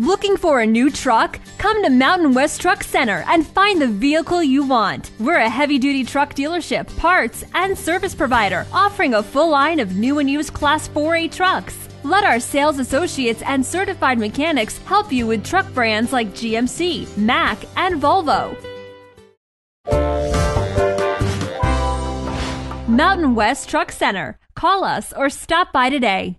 Looking for a new truck? Come to Mountain West Truck Center and find the vehicle you want. We're a heavy duty truck dealership, parts, and service provider offering a full line of new and used Class 4-8 trucks. Let our sales associates and certified mechanics help you with truck brands like GMC, Mack, and Volvo. Mountain West Truck Center. Call us or stop by today.